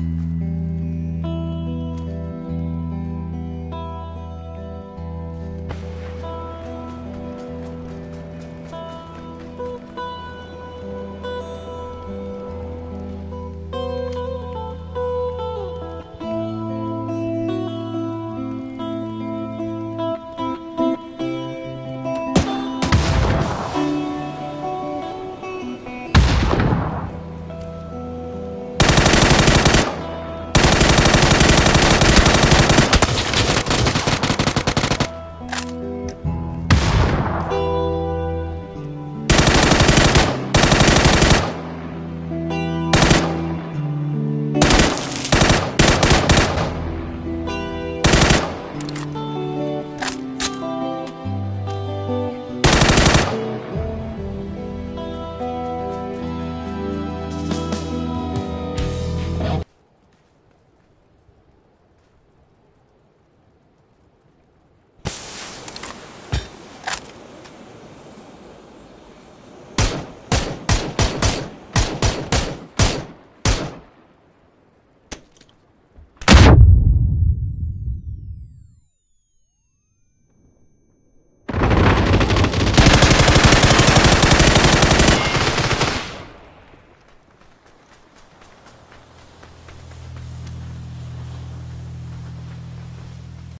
Bye.